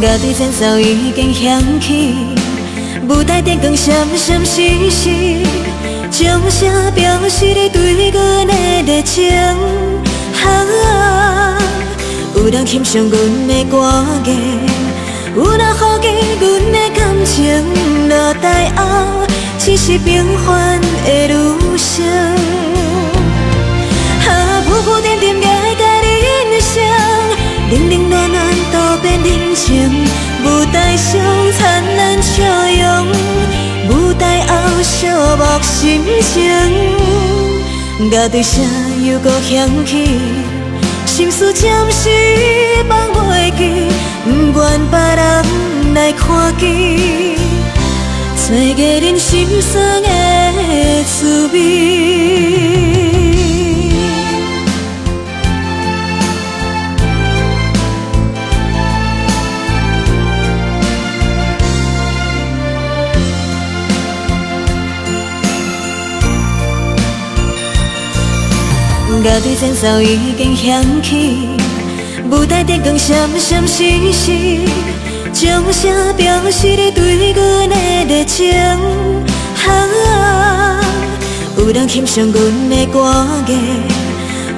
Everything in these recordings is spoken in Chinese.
家己前奏已经响起，舞台灯光闪闪烁烁，掌声表示你对阮的热情。啊，有人欣赏阮的歌艺，有人好奇阮的感情落台后，只是平凡的女生。心情。乐队声又搁响起，心事暂时放袂记，不愿别人来看见，找个人心酸的滋味。乐队前奏已经响起，舞台灯光闪闪烁烁，掌声表示你对阮的热情。啊，有人欣赏阮的歌艺，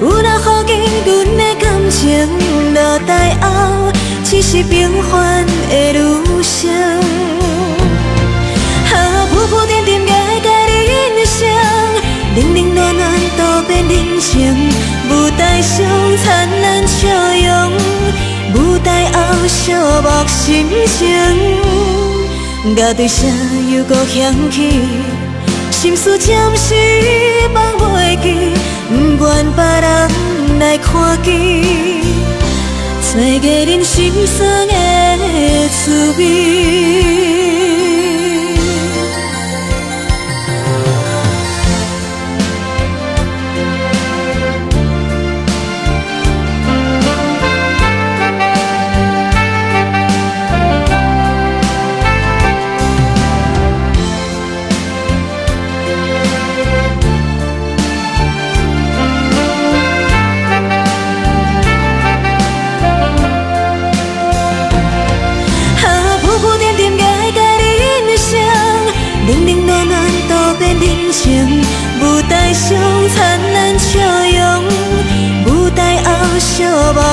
有人好奇阮的感情落台后，只是平凡寂寞心情。乐队声又搁响起，心事暂时放袂记，不愿别人来看见，找个人心酸的滋味。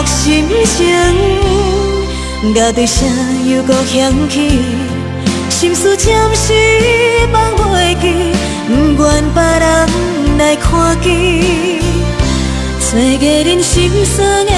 寂寞心情。乐队声又搁响起，心事暂时放袂记，不愿别人来看见，找个人心酸的。